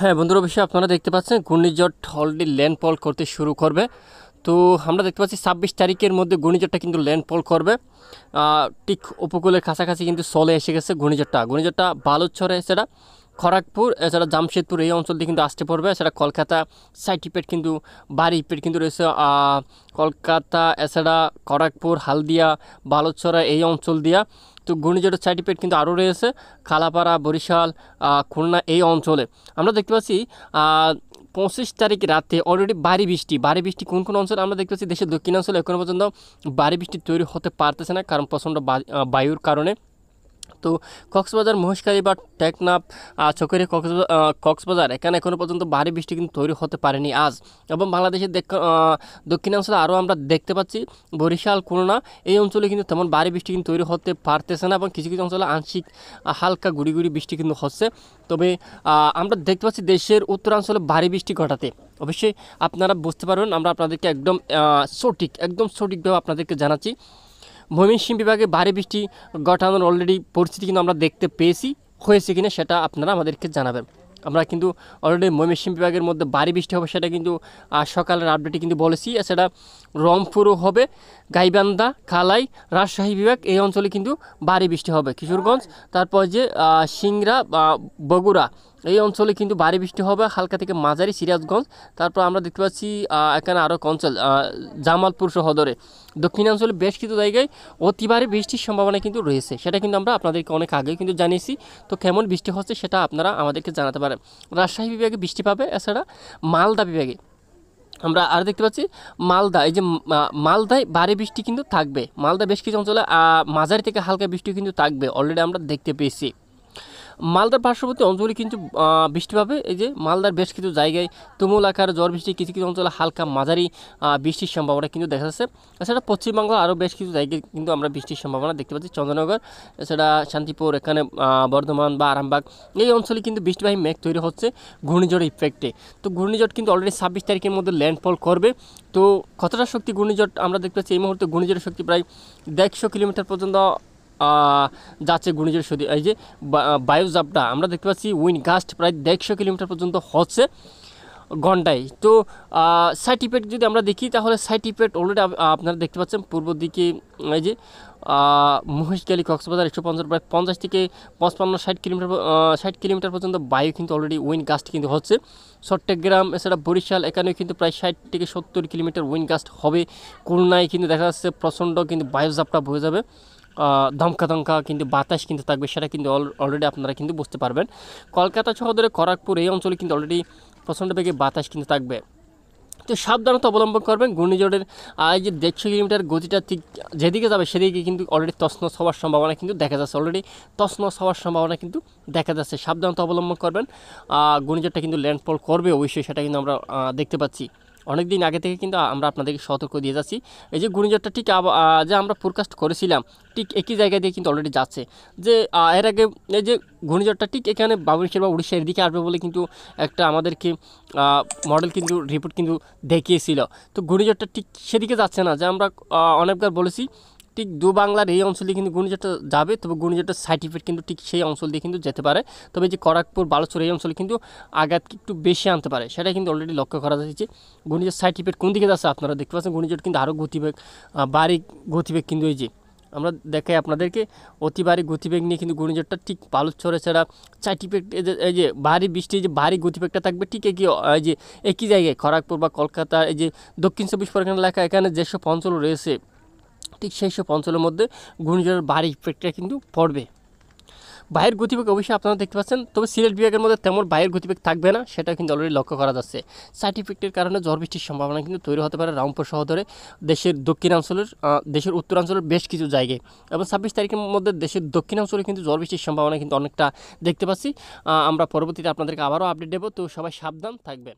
হ্যাঁ বন্ধুরা, অবশ্যই আপনারা দেখতে পাচ্ছেন ঘূর্ণিঝড় অলরেডি ল্যান্ডফল করতে শুরু করবে। তো আমরা দেখতে পাচ্ছি ছাব্বিশ তারিখের মধ্যে ঘূর্ণিঝড়টা কিন্তু ল্যান্ডফল করবে। ঠিক উপকূলের কাছাকাছি কিন্তু সলে এসে গেছে ঘূর্ণিঝড়টা। ঘূর্ণিঝড়টা বালুচরে সেটা খড়গপুর, এছাড়া জামশেদপুর এই অঞ্চল দিয়ে কিন্তু আসতে পড়বে। এছাড়া কলকাতা সাইটিপেট কিন্তু, বাড়ি পেট কিন্তু রয়েছে। কলকাতা, এছাড়া খড়গপুর, হালদিয়া, বালুচরা এই অঞ্চল দিয়া। তো ঘূর্ণিঝড়ের সাইটিপেট কিন্তু আরও রয়েছে, খালাপাড়া, বরিশাল খুলনা এই অঞ্চলে। আমরা দেখতে পাচ্ছি পঁচিশ তারিখ রাতে অলরেডি ভারী বৃষ্টি। ভারী বৃষ্টি কোন কোন অঞ্চলে আমরা দেখতে পাচ্ছি? দেশের দক্ষিণাঞ্চলে এখনও পর্যন্ত ভারী বৃষ্টি তৈরি হতে পারতেছে না, কারণ প্রচণ্ড বায়ুর কারণে। তো কক্সবাজার মহেশখালী বা টেকনাফ চকেরে কক্সবাজার, এখানে এখনও পর্যন্ত ভারী বৃষ্টি কিন্তু তৈরি হতে পারেনি আজ। এবং বাংলাদেশের দক্ষিণাঞ্চলে আরও আমরা দেখতে পাচ্ছি, বরিশাল, খুলনা, এই অঞ্চলে কিন্তু তেমন ভারী বৃষ্টি কিন্তু তৈরি হতে পারতেছে না এবং কিছু কিছু অঞ্চলে আংশিক হালকা গুড়ি গুড়ি বৃষ্টি কিন্তু হচ্ছে। তবে আমরা দেখতে পাচ্ছি দেশের উত্তরাঞ্চলে ভারী বৃষ্টি ঘটাতে। অবশ্যই আপনারা বুঝতে পারবেন, আমরা আপনাদেরকে একদম সঠিক, একদম সঠিকভাবে আপনাদেরকে জানাচ্ছি। ময়মনসিংহ বিভাগে ভারী বৃষ্টি ঘটানোর অলরেডি পরিস্থিতি কিন্তু আমরা দেখতে পেয়েছি। হয়েছে কিনা সেটা আপনারা আমাদেরকে জানাবেন। আমরা কিন্তু অলরেডি ময়মনসিংহ বিভাগের মধ্যে ভারী বৃষ্টি হবে সেটা কিন্তু সকালের আপডেটে কিন্তু বলেছি। এছাড়া রংপুরও হবে, গাইবান্ধা, খালাই, রাজশাহী বিভাগ এই অঞ্চলে কিন্তু ভারী বৃষ্টি হবে। কিশোরগঞ্জ, তারপর যে সিংরা বা বগুড়া এই অঞ্চলে কিন্তু ভারী বৃষ্টি হবে, হালকা থেকে মাঝারি সিরাজগঞ্জ। তারপর আমরা দেখতে পাচ্ছি এখানে আরও অঞ্চল জামালপুর শহরে দক্ষিণাঞ্চলে বেশ কিছু জায়গায় অতি ভারী বৃষ্টির সম্ভাবনা কিন্তু রয়েছে। সেটা কিন্তু আমরা আপনাদেরকে অনেক আগেই কিন্তু জানিয়েছি। তো কেমন বৃষ্টি হচ্ছে সেটা আপনারা আমাদেরকে জানাতে পারেন। রাজশাহী বিভাগে বৃষ্টি পাবে, এছাড়া মালদা বিভাগে। আমরা আর দেখতে পাচ্ছি, মালদা, এই যে মালদায় ভারী বৃষ্টি কিন্তু থাকবে। মালদা বেশ কিছু অঞ্চলে মাঝারি থেকে হালকা বৃষ্টি কিন্তু থাকবে। অলরেডি আমরা দেখতে পেয়েছি। মালদার পার্শ্ববর্তী অঞ্চলে কিন্তু বৃষ্টি পাবে এই যে মালদার বেশ কিছু জায়গায় তুমুল আকার ঝড় বৃষ্টি, কিছু কিছু অঞ্চলে হালকা মাঝারি বৃষ্টির সম্ভাবনা কিন্তু দেখা যাচ্ছে। এছাড়া পশ্চিমবঙ্গ আরও বেশ কিছু জায়গায় কিন্তু আমরা বৃষ্টির সম্ভাবনা দেখতে পাচ্ছি। চন্দ্রনগর, এছাড়া শান্তিপুর, এখানে বর্ধমান বা আরামবাগ, এই অঞ্চলে কিন্তু বৃষ্টিবাহী মেঘ তৈরি হচ্ছে ঘূর্ণিঝড় ইফেক্টে তো ঘূর্ণিঝড় কিন্তু অলরেডি ছাব্বিশ তারিখের মধ্যে ল্যান্ডফল করবে। তো কতটা শক্তি ঘূর্ণিঝড় আমরা দেখতে পাচ্ছি, এই মুহূর্তে ঘূর্ণিঝড়ের শক্তি প্রায় দেড়শো কিলোমিটার পর্যন্ত যাচ্ছে ঘূর্ণিঝড় সদি এই যে বায়ুজাপটা আমরা দেখতে পাচ্ছি উইন গাস্ট প্রায় দেড়শো কিলোমিটার পর্যন্ত হচ্ছে ঘন্টায়। তো সাইড ইফেক্ট যদি আমরা দেখি, তাহলে সাইড ইফেক্ট অলরেডি আপনারা দেখতে পাচ্ছেন পূর্ব দিকে, এই যে মহেশখালী কক্সবাজার একশো পঞ্চাশ, প্রায় পঞ্চাশ থেকে পঁচপান্ন, ষাট কিলোমিটার ষাট কিলোমিটার পর্যন্ত বায়ু কিন্তু অলরেডি উইন গাস্ট কিন্তু হচ্ছে। চট্টগ্রাম, এছাড়া বরিশাল, এখানেও কিন্তু প্রায় ষাট থেকে সত্তর কিলোমিটার উইন গাস্ট হবে। খুলনায় কিন্তু দেখা যাচ্ছে প্রচণ্ড কিন্তু বায়ুজাপটা বয়ে যাবে। আহ, দমকা দমকা কিন্তু বাতাস কিন্তু থাকবে সেটা কিন্তু অলরেডি আপনারা কিন্তু বুঝতে পারবেন। কলকাতা শহরে খড়গপুর এই অঞ্চলে কিন্তু অলরেডি প্রচণ্ড বেগে বাতাস কিন্তু থাকবে। তো সাবধানতা অবলম্বন করবেন ঘূর্ণিঝড়ের এই যে দেড়শো কিলোমিটার গতিটা ঠিক যেদিকে যাবে সেদিকে কিন্তু অলরেডি তছনছ হওয়ার সম্ভাবনা কিন্তু দেখা যাচ্ছে। অলরেডি তছনছ হওয়ার সম্ভাবনা কিন্তু দেখা যাচ্ছে। সাবধানতা অবলম্বন করবেন ঘূর্ণিঝড়টা কিন্তু ল্যান্ডফল করবে অবশ্যই সেটা কিন্তু আমরা দেখতে পাচ্ছি। অনেক দিন আগে থেকে কিন্তু আমরা আপনাদেরকে সতর্ক দিয়ে যাচ্ছি। এই যে ঘূর্ণিঝড়টা ঠিক যে আমরা ফোরকাস্ট করেছিলাম, ঠিক একই জায়গা দিয়ে কিন্তু অলরেডি যাচ্ছে। যে এর আগে এই যে ঘূর্ণিঝড়টা ঠিক এখানে বাবুরিশের বা উড়িষ্যার দিকে আসবে বলে কিন্তু একটা আমাদেরকে মডেল কিন্তু রিপোর্ট কিন্তু দেখিয়েছিল। তো ঘূর্ণিঝড়টা ঠিক সেদিকে যাচ্ছে না, যে আমরা অনেকবার বলেছি ঠিক দু বাংলার এই অঞ্চলে কিন্তু ঘূর্ণিঝড়টা যাবে, তবে ঘূর্ণিঝড়টার সাইড ইফেক্ট কিন্তু ঠিক সেই অঞ্চল দিয়ে কিন্তু যেতে পারে। তবে যে করাকপুর, বালুচর এই অঞ্চলে কিন্তু আঘাত একটু বেশি আনতে পারে সেটা কিন্তু অলরেডি লক্ষ্য করা যাচ্ছে। ঘূর্ণিঝড় সাইড ইফেক্ট কোন দিকে যাচ্ছে আপনারা দেখতে পাচ্ছেন? ঘূর্ণিঝড় কিন্তু আরও গতিবেগ বাড়ি গতিবেগ কিন্তু এই যে, আমরা দেখাই আপনাদেরকে, অতি ভারী গতিবেগ নিয়ে কিন্তু ঘূর্ণিঝড়টা ঠিক সাইড ইফেক্ট এই যে এই যে ভারী বৃষ্টি যে ভারী গতিবেগটা থাকবে ঠিক একই এই যে একই জায়গায় খড়গপুর বা কলকাতা এই যে দক্ষিণ চব্বিশ পরগনা এলাকা, এখানে যেসব অঞ্চল রয়েছে ঠিক সেই সব অঞ্চলের মধ্যে ঘূর্ণিঝড়ের ভারী ইফেক্টটা কিন্তু পড়বে। বায়ের গতিবেগ অবশ্যই আপনারা দেখতে পাচ্ছেন, তবে সিলেট বিভাগের মধ্যে তেমন বায়ের গতিবেগ থাকবে না, সেটা কিন্তু অলরেডি লক্ষ্য করা যাচ্ছে। সাইড ইফেক্টের কারণে ঝড় বৃষ্টির সম্ভাবনা কিন্তু তৈরি হতে পারে রামপুর শহরে। দেশের দক্ষিণাঞ্চলের দেশের উত্তরাঞ্চলের বেশ কিছু জায়গায়। এবং ছাব্বিশ তারিখের মধ্যে দেশের দক্ষিণাঞ্চলে কিন্তু ঝড় বৃষ্টির সম্ভাবনা কিন্তু অনেকটা দেখতে পাচ্ছি। আমরা পরবর্তীতে আপনাদেরকে আবারও আপডেট দেবো, তো সবাই সাবধান থাকবেন।